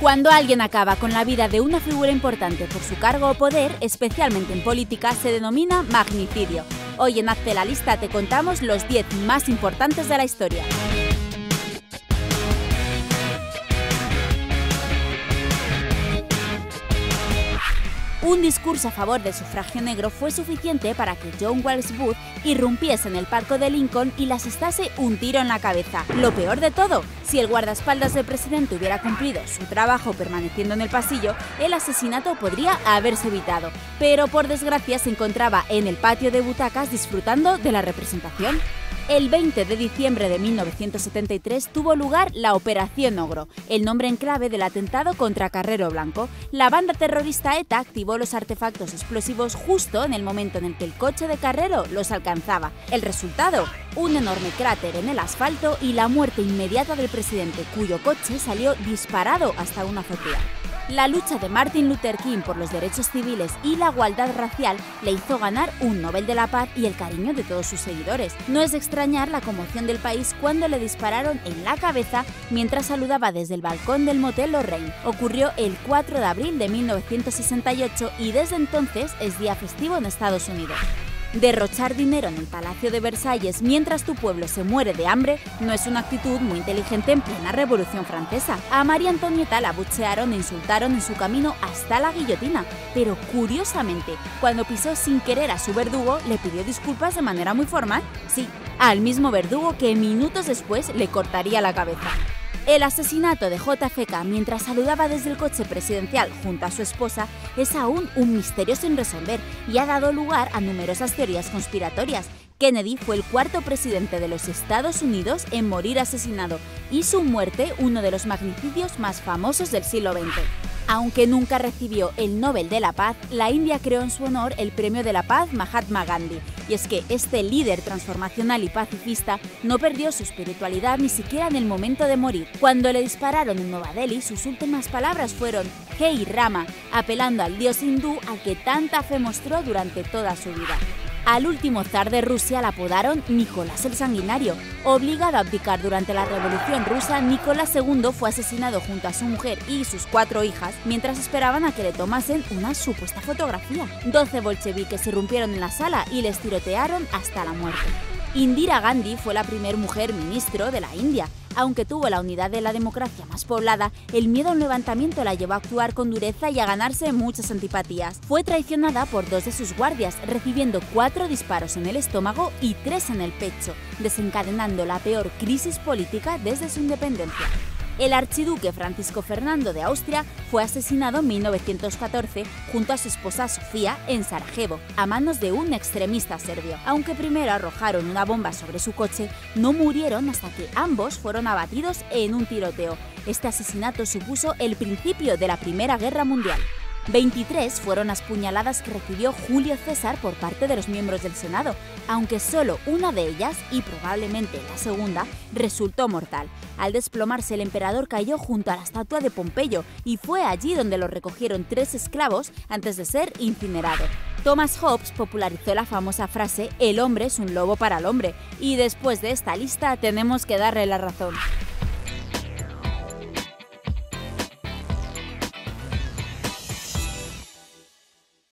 Cuando alguien acaba con la vida de una figura importante por su cargo o poder, especialmente en política, se denomina magnicidio. Hoy en Hazte la Lista te contamos los 10 más importantes de la historia. Un discurso a favor del sufragio negro fue suficiente para que John Wells Booth irrumpiese en el palco de Lincoln y le asestase un tiro en la cabeza. Lo peor de todo, si el guardaespaldas del presidente hubiera cumplido su trabajo permaneciendo en el pasillo, el asesinato podría haberse evitado. Pero por desgracia se encontraba en el patio de butacas disfrutando de la representación. El 20 de diciembre de 1973 tuvo lugar la Operación Ogro, el nombre en clave del atentado contra Carrero Blanco. La banda terrorista ETA activó los artefactos explosivos justo en el momento en el que el coche de Carrero los alcanzaba. El resultado, un enorme cráter en el asfalto y la muerte inmediata del presidente, cuyo coche salió disparado hasta una azotea. La lucha de Martin Luther King por los derechos civiles y la igualdad racial le hizo ganar un Nobel de la Paz y el cariño de todos sus seguidores. No es extrañar la conmoción del país cuando le dispararon en la cabeza mientras saludaba desde el balcón del motel Lorraine. Ocurrió el 4 de abril de 1968 y desde entonces es día festivo en Estados Unidos. Derrochar dinero en el Palacio de Versalles mientras tu pueblo se muere de hambre no es una actitud muy inteligente en plena Revolución Francesa. A María Antonieta la abuchearon e insultaron en su camino hasta la guillotina, pero curiosamente, cuando pisó sin querer a su verdugo, le pidió disculpas de manera muy formal. Sí, al mismo verdugo que minutos después le cortaría la cabeza. El asesinato de JFK mientras saludaba desde el coche presidencial junto a su esposa es aún un misterio sin resolver y ha dado lugar a numerosas teorías conspiratorias. Kennedy fue el cuarto presidente de los Estados Unidos en morir asesinado y su muerte uno de los magnicidios más famosos del siglo XX. Aunque nunca recibió el Nobel de la Paz, la India creó en su honor el Premio de la Paz Mahatma Gandhi. Y es que este líder transformacional y pacifista no perdió su espiritualidad ni siquiera en el momento de morir. Cuando le dispararon en Nueva Delhi, sus últimas palabras fueron Hey Rama, apelando al dios hindú al que tanta fe mostró durante toda su vida. Al último zar de Rusia la apodaron Nicolás el Sanguinario. Obligado a abdicar durante la Revolución Rusa, Nicolás II fue asesinado junto a su mujer y sus cuatro hijas mientras esperaban a que le tomasen una supuesta fotografía. Doce bolcheviques irrumpieron en la sala y les tirotearon hasta la muerte. Indira Gandhi fue la primer mujer ministro de la India. Aunque tuvo la unidad de la democracia más poblada, el miedo a un levantamiento la llevó a actuar con dureza y a ganarse muchas antipatías. Fue traicionada por dos de sus guardias, recibiendo cuatro disparos en el estómago y tres en el pecho, desencadenando la peor crisis política desde su independencia. El archiduque Francisco Fernando de Austria fue asesinado en 1914 junto a su esposa Sofía en Sarajevo, a manos de un extremista serbio. Aunque primero arrojaron una bomba sobre su coche, no murieron hasta que ambos fueron abatidos en un tiroteo. Este asesinato supuso el principio de la Primera Guerra Mundial. 23 fueron las puñaladas que recibió Julio César por parte de los miembros del Senado, aunque solo una de ellas, y probablemente la segunda, resultó mortal. Al desplomarse el emperador cayó junto a la estatua de Pompeyo y fue allí donde lo recogieron tres esclavos antes de ser incinerado. Thomas Hobbes popularizó la famosa frase El hombre es un lobo para el hombre, y después de esta lista tenemos que darle la razón.